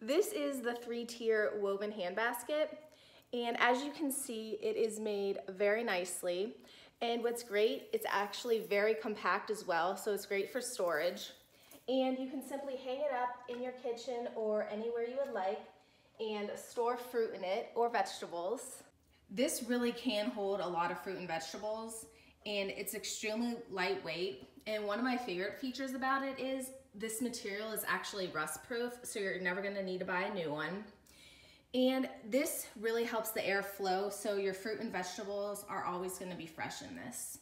This is the three-tier woven hand basket. And as you can see, it is made very nicely. And what's great, it's actually very compact as well, so it's great for storage. And you can simply hang it up in your kitchen or anywhere you would like and store fruit in it or vegetables. This really can hold a lot of fruit and vegetables and it's extremely lightweight. And one of my favorite features about it is this material is actually rust proof, so you're never gonna need to buy a new one. And this really helps the air flow, so your fruit and vegetables are always gonna be fresh in this.